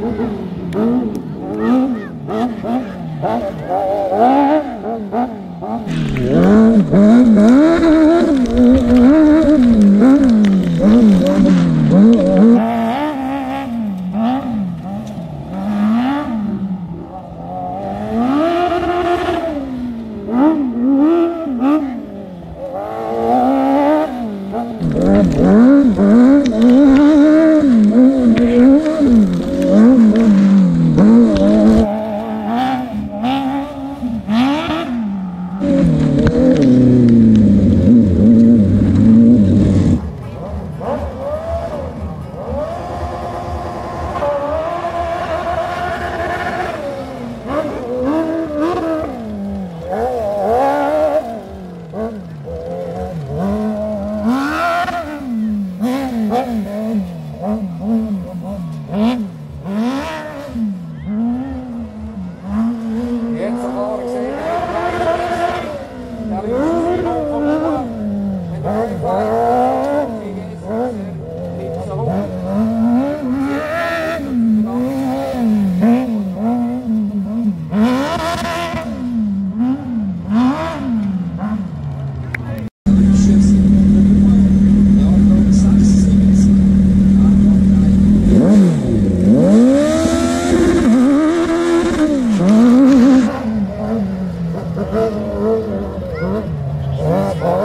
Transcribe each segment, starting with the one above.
Jetzt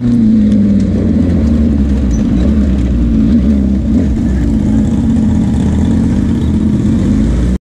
Mm-hmm.